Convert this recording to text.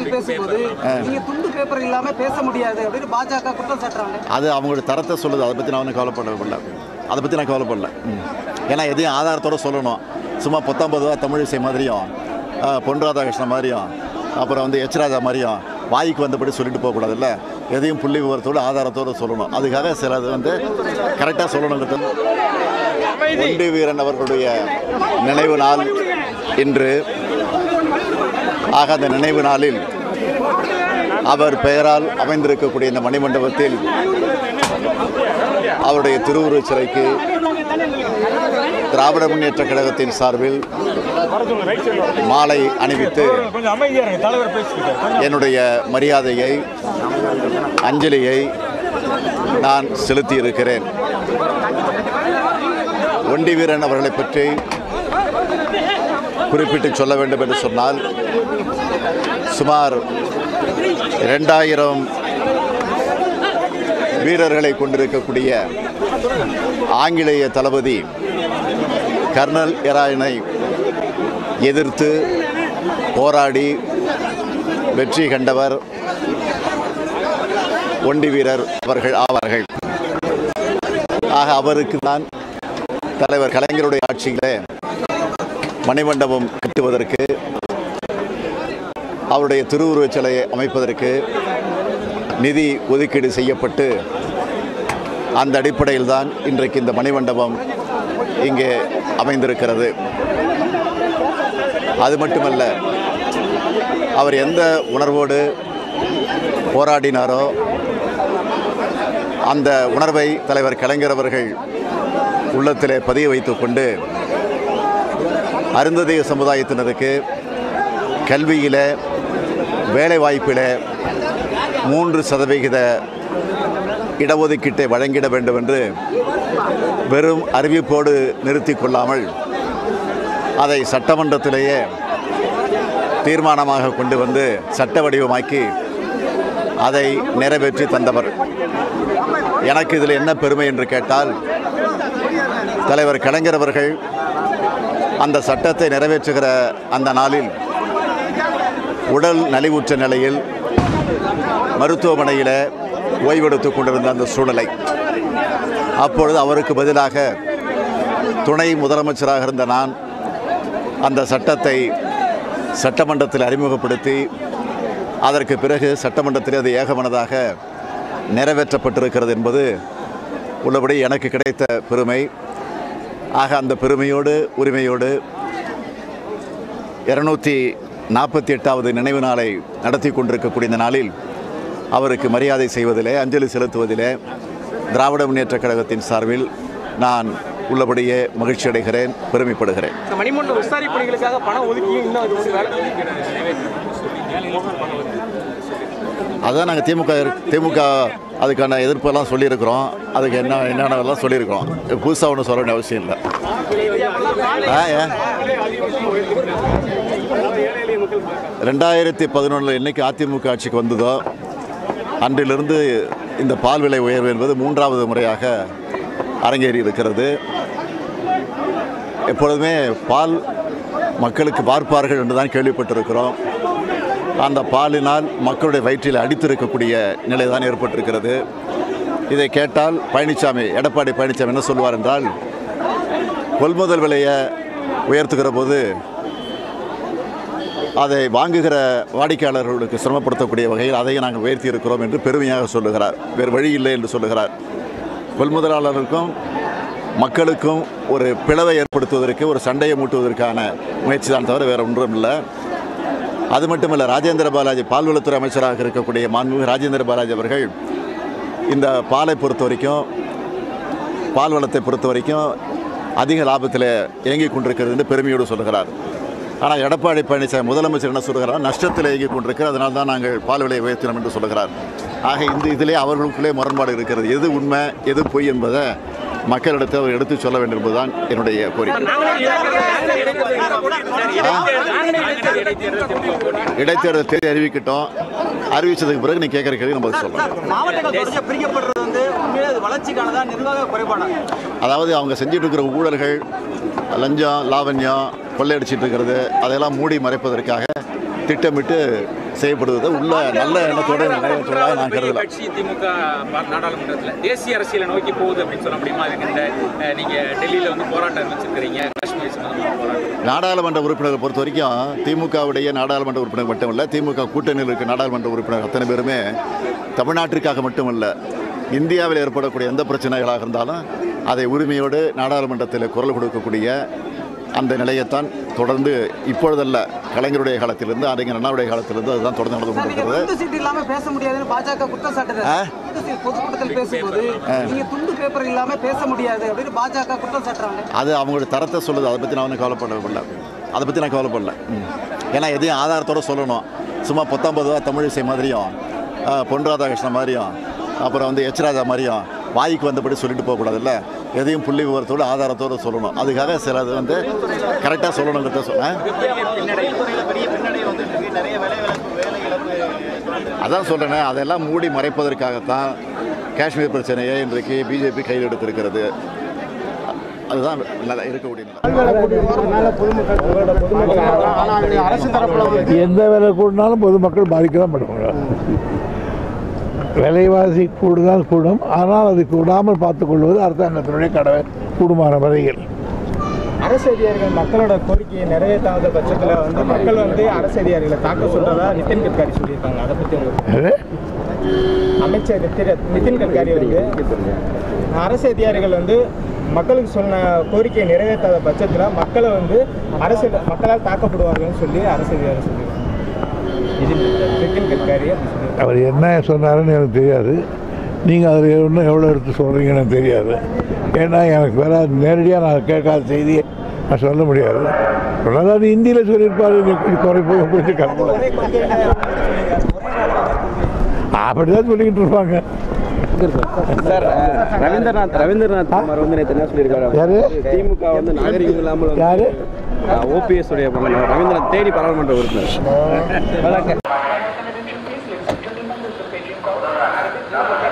அவர்கள் பேசும்போது நீங்க துண்டு பேப்பர் இல்லாம பேச முடியாது அப்படின்னு பாஜக குற்றம் சாட்டுறாங்க. அது அவங்களோட தரத்தை சொல்லுது. அதை பற்றி நான் ஒன்றும் கவலைப்படவில்லை. அதை பற்றி நான் கவலைப்படல. ஏன்னா எதையும் ஆதாரத்தோட சொல்லணும். சும்மா பத்தொம்பது ரூபா தமிழிசை மாதிரியும் ஆஹ், பொன் ராதாகிருஷ்ணன் மாதிரியும் அப்புறம் வந்து எச் ராஜா மாதிரியும் வாய்க்கு வந்தபடி சொல்லிட்டு போகக்கூடாதுல்ல? எதையும் புள்ளி விவரத்தோடு ஆதாரத்தோடு சொல்லணும். அதுக்காக சிலது வந்து கரெக்டாக சொல்லணுங்கிறது ஒண்டி வீரன் அவர்களுடைய நினைவு நாள் இன்று. ஆக அந்த நினைவு நாளில் அவர் பெயரால் அமைந்திருக்கக்கூடிய இந்த மணிமண்டபத்தில் அவருடைய திருவுருவச் சிலைக்கு திராவிட முன்னேற்ற கழகத்தின் சார்பில் மாலை அணிவித்து என்னுடைய மரியாதையை அஞ்சலியை நான் செலுத்தியிருக்கிறேன். ஒண்டி வீரன் அவர்களை பற்றி குறிப்பிட்டு சொல்ல வேண்டும் என்று சொன்னால் சுமார் இரண்டாயிரம் வீரர்களை கொண்டிருக்கக்கூடிய ஆங்கிலேய தளபதி கர்னல் எராயனை எதிர்த்து போராடி வெற்றி கண்டவர் ஒண்டி வீரர் அவர்கள் ஆவார்கள். ஆக அவருக்கு தான் தலைவர் கலைஞருடைய ஆட்சியிலே மணிமண்டபம் கட்டுவதற்கு அவருடைய திருவுருவச் சிலையை அமைப்பதற்கு நிதி ஒதுக்கீடு செய்யப்பட்டு அந்த அடிப்படையில் தான் இன்றைக்கு இந்த மணிமண்டபம் இங்கே அமைந்திருக்கிறது. அது மட்டுமல்ல அவர் எந்த உணர்வோடு போராடினாரோ அந்த உணர்வை தலைவர் கலைஞர் அவர்கள் உள்ளத்திலே பதிய வைத்துக்கொண்டு அருந்ததிய சமுதாயத்தினருக்கு கல்வியில் வேலைவாய்ப்பில் மூன்று சதவிகித இடஒதுக்கீட்டை வழங்கிட வேண்டும் என்று வெறும் அறிவிப்போடு நிறுத்தி கொள்ளாமல் அதை சட்டமன்றத்திலேயே தீர்மானமாக கொண்டு வந்து சட்ட வடிவமாக்கி அதை நிறைவேற்றி தந்தவர். எனக்கு இதில் என்ன பெருமை என்று கேட்டால் தலைவர் கலைஞர் அவர்கள் அந்த சட்டத்தை நிறைவேற்றுகிற அந்த நாளில் உடல் நலிவுற்ற நிலையில் மருத்துவமனையில் ஓய்வெடுத்துக் கொண்டிருந்த அந்த சூழலை அப்பொழுது அவருக்கு பதிலாக துணை முதலமைச்சராக இருந்த நான் அந்த சட்டத்தை சட்டமன்றத்தில் அறிமுகப்படுத்தி அதற்கு பிறகு சட்டமன்றத்தில் அது ஏகமனதாக நிறைவேற்றப்பட்டிருக்கிறது என்பது உள்ளபடி எனக்கு கிடைத்த பெருமை. ஆக அந்த பெருமையோடு உரிமையோடு இருநூற்றி நாற்பத்தி எட்டாவது நினைவு நாளை நடத்தி கொண்டிருக்கக்கூடிய இந்த நாளில் அவருக்கு மரியாதை செய்வதிலே அஞ்சலி செலுத்துவதிலே திராவிட முன்னேற்ற கழகத்தின் சார்பில் நான் உள்ளபடியே மகிழ்ச்சி அடைகிறேன் பெருமைப்படுகிறேன். இந்த மணிமண்டல விசாரி பணிகளுக்காக பணம் ஒதுக்கியும் இன்னும் அது ஒரு வேலை அதான் நாங்கள் திமுக திமுக அதுக்கான எதிர்ப்பெல்லாம் சொல்லியிருக்கிறோம். அதுக்கு என்ன என்னென்னலாம் சொல்லியிருக்கிறோம். புதுசாக ஒன்றும் சொல்ல வேண்டிய அவசியம் இல்லை. ஆ ரெண்டாயிரத்தி பதினொன்றில் என்றைக்கு அதிமுக ஆட்சிக்கு வந்ததோ அன்றிலிருந்து இந்த பால் விலை உயர்வு என்பது மூன்றாவது முறையாக அரங்கேறி இருக்கிறது. எப்பொழுதுமே பால் மக்களுக்கு பார்ப்பார்கள் என்று தான் கேள்விப்பட்டிருக்கிறோம். அந்த பாலினால் மக்களுடைய வயிற்றில் அடித்திருக்கக்கூடிய நிலை தான் ஏற்பட்டிருக்கிறது. இதை கேட்டால் பழனிசாமி எடப்பாடி பழனிசாமி என்ன சொல்வார் என்றால் கொள்முதல் விலையை உயர்த்துகிற போது அதை வாங்குகிற வாடிக்கையாளர்களுக்கு சிரமப்படுத்தக்கூடிய வகையில் அதையும் நாங்கள் உயர்த்தி இருக்கிறோம் என்று பெருமையாக சொல்லுகிறார். வேறு வழி இல்லை என்று சொல்லுகிறார். கொள்முதலாளர்களுக்கும் மக்களுக்கும் ஒரு பிளவை ஏற்படுத்துவதற்கு ஒரு சண்டையை மூட்டுவதற்கான முயற்சி தான் தவிர வேறு ஒன்றும் இல்லை அது மட்டுமல்ல ராஜேந்திர பாலாஜி பால்வளத்துறை அமைச்சராக இருக்கக்கூடிய மாண்புமிகு ராஜேந்திர பாலாஜி அவர்கள் இந்த பாலை பொறுத்த வரைக்கும் பால் வளத்தை பொறுத்த வரைக்கும் அதிக லாபத்தில் இயங்கி கொண்டிருக்கிறது என்று பெருமையோடு சொல்கிறார். ஆனால் எடப்பாடி பழனிசாமி முதலமைச்சர் என்ன சொல்கிறார் நஷ்டத்தில் இயங்கி கொண்டிருக்கிறது அதனால் தான் நாங்கள் பால் விலையை உயர்த்தினோம் என்று சொல்கிறார். ஆக இந்த இதிலே அவர்களுக்குள்ளே முரண்பாடு இருக்கிறது. எது உண்மை எது பொய் என்பதை மக்களிடத்தில் அவர் எடுத்து சொல்ல வேண்டும் என்பதுதான் என்னுடைய கோரிக்கை. இடைத்தேர்தல் தேதி அறிவிக்கட்டும். அறிவிச்சதுக்கு பிறகு நீ கேட்குற கேள்வி நம்ம சொல்லலாம் அதாவது அவங்க செஞ்சுட்டு இருக்கிற ஊழல்கள் லஞ்சம் லாவண்யம் கொள்ளையடிச்சிட்டு இருக்கிறது அதையெல்லாம் மூடி மறைப்பதற்காக திட்டமிட்டு செய்யப்படுவது உள்ள நல்ல எண்ணத்தோட நான் பெரிய கருதலாம். கட்சி திமுக நாடாளுமன்றத்துல தேசிய அரசியலை நோக்கி போகுது அப்படின்னு சொல்ல முடியுமா? அதுக்கு இந்த அஹ், நீங்க டெல்லியில வந்து போராட்டம் வச்சிருக்கிறீங்க. காஷ்மீர் சம்பந்தமான போராட்டம். நாடாளுமன்ற உறுப்பினர்களை பொறுத்த வரைக்கும் திமுகவுடைய நாடாளுமன்ற உறுப்பினர் மட்டும் இல்லை திமுக கூட்டணியில் இருக்க நாடாளுமன்ற உறுப்பினர் அத்தனை பேருமே தமிழ்நாட்டிற்காக மட்டுமல்ல இந்தியாவில் ஏற்படக்கூடிய எந்த பிரச்சனைகளாக இருந்தாலும் அதை உரிமையோடு நாடாளுமன்றத்தில் குரல் கொடுக்கக்கூடிய அந்த நிலையைத்தான் தொடர்ந்து இப்பொழுதல்ல கலைஞருடைய காலத்திலிருந்து அறிஞர் அண்ணாவுடைய காலத்திலிருந்து அதுதான் தொடர்ந்து நடந்து கொண்டிருக்கிறது. துண்டு சீட்டு இல்லாம பேச முடியாதுன்னு பாஜக குற்றம் சாட்டுறாரு ஆ? துண்டு சீட் பொதுக்கூட்டத்தில் பேசும்போது நீங்க துண்டு பேப்பர் இல்லாம பேச முடியாது அப்படின்னு பாஜக குற்றம் சாட்டுறாங்க அது அவங்களுடைய தரத்தை சொல்லுது. அதை பற்றி நான் ஒன்றும் கவலைப்படவில்லை. அதை பற்றி நான் கவலைப்படல. ஏன்னா எதையும் ஆதாரத்தோடு சொல்லணும். சும்மா பத்தொம்பது ரூபா தமிழிசை மாதிரியும் பொன் ராதாகிருஷ்ணன் மாதிரியும் அப்புறம் வந்து எச் ராஜா மாதிரியும் வாய்க்கு வந்தபடி சொல்லிட்டு போகக்கூடாதுல்ல? எதையும் புள்ளி விவரத்தோடு ஆதாரத்தோடு சொல்லணும். அதுக்காக சில அது வந்து கரெக்டாக சொல்லணுங்கிறத சொன்னேன் அதான் சொல்கிறேனே அதெல்லாம் மூடி மறைப்பதற்காகத்தான் காஷ்மீர் பிரச்சனையை இன்றைக்கு பிஜேபி கையில் எடுத்திருக்கிறது. அதுதான் நல்லா இருக்கக்கூடிய எந்த வேலை கூடினாலும் பொதுமக்கள் பாதிக்க தான் பண்ணுவாங்க விலைவாசி கூடுதான் கூடும். ஆனால் அது கூடாமல் பார்த்துக் கொள்வது அரசாங்கத்தினுடைய கடமை. கூடுமான வரையில் அரசு அதிகாரிகள் மக்களோட கோரிக்கையை நிறைவேற்றாத பட்சத்தில் வந்து மக்கள் வந்து அரசு அதிகாரிகளை தாக்க சொல்றதா நிதின் கட்காரி சொல்லியிருக்காங்க. அதை பற்றி உங்களுக்கு அமைச்சர் நிதின் நிதின் கட்காரி வந்து அரசு அதிகாரிகள் வந்து மக்களுக்கு சொன்ன கோரிக்கையை நிறைவேற்றாத பட்சத்தில் மக்களை வந்து அரசு மக்களால் தாக்கப்படுவார்கள்னு சொல்லி அரசு அதிகாரி சொல்லியிருக்காங்க. நிதின் கட்காரி அப்படி சொல்லியிருக்காங்க அவர் என்ன சொன்னாருன்னு எனக்கு தெரியாது. நீங்கள் அதில் இன்னும் எவ்வளோ எடுத்து சொல்கிறீங்கன்னு எனக்கு தெரியாது. ஏன்னா எனக்கு வேற நேரடியாக நான் கேட்காத செய்தியை நான் சொல்ல முடியாது. அதாவது ஹிந்தியில் சொல்லியிருப்பாரு. இது கொஞ்சம் குறை போக கொஞ்சம் கம்மி அப்படி தான் சொல்லிக்கிட்டு இருப்பாங்க. சார் ரவீந்திரநாத் ரவீந்திரநாத் குமார் வந்து நேற்று என்ன சொல்லியிருக்காரு? யாரு? திமுக வந்து நாகரிகம் இல்லாமல் யாரு? ஓபிஎஸ் உடைய ரவீந்திரநாத் தேடி பாராளுமன்ற உறுப்பினர். Gracias.